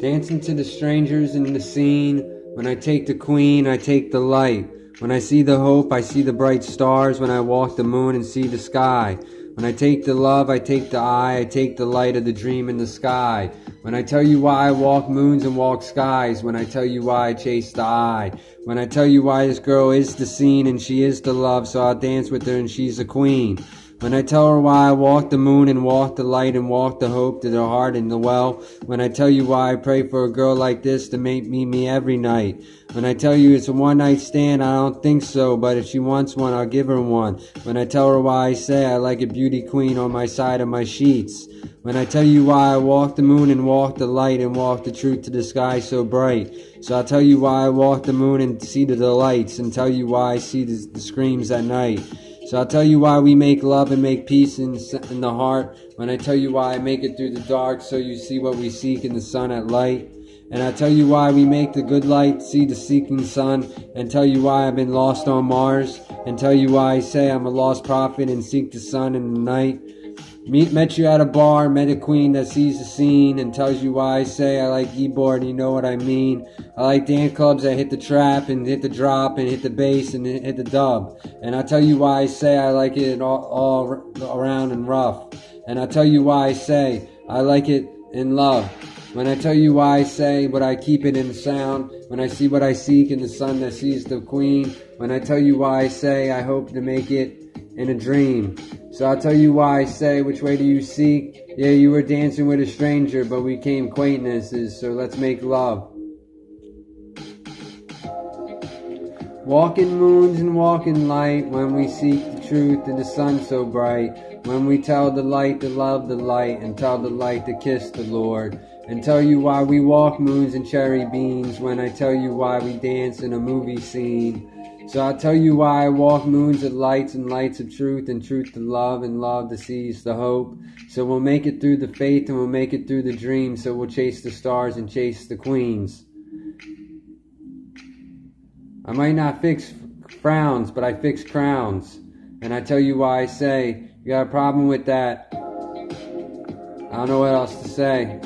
Dancing to the strangers in the scene. When I take the queen, I take the light. When I see the hope, I see the bright stars. When I walk the moon and see the sky. When I take the love, I take the eye. I take the light of the dream in the sky. When I tell you why I walk moons and walk skies. When I tell you why I chase the eye. When I tell you why this girl is the scene and she is the love, so I'll dance with her and she's a queen. When I tell her why I walk the moon and walk the light and walk the hope to the heart and the well. When I tell you why I pray for a girl like this to make me me every night. When I tell you it's a one night stand, I don't think so, but if she wants one, I'll give her one. When I tell her why I say I like a beauty queen on my side of my sheets. When I tell you why I walk the moon and walk the light and walk the truth to the sky so bright. So I'll tell you why I walk the moon and see the delights and tell you why I see the, the screams at night. So I'll tell you why we make love and make peace in, in the heart. When I tell you why I make it through the dark so you see what we seek in the sun at light. And I tell you why we make the good light see the seeking sun. And tell you why I've been lost on Mars. And tell you why I say I'm a lost prophet and seek the sun in the night. Meet, met you at a bar, met a queen that sees the scene and tells you why I say I like and you know what I mean. I like dance clubs that hit the trap and hit the drop and hit the bass and hit the dub. And I tell you why I say I like it all, all around and rough. And I tell you why I say I like it in love. When I tell you why I say, but I keep it in sound. When I see what I seek in the sun that sees the queen. When I tell you why I say I hope to make it in a dream. So I'll tell you why I say, which way do you seek? Yeah, you were dancing with a stranger, but we came acquaintances, so let's make love. Walking moons and walking light, when we seek the truth and the sun so bright, when we tell the light to love the light, and tell the light to kiss the Lord, and tell you why we walk moons and cherry beans, when I tell you why we dance in a movie scene. So I'll tell you why I walk moons of lights and lights of truth and truth to love and love to seize the hope. So we'll make it through the faith and we'll make it through the dream. So we'll chase the stars and chase the queens. I might not fix frowns, but I fix crowns. And I tell you why I say, you got a problem with that. I don't know what else to say.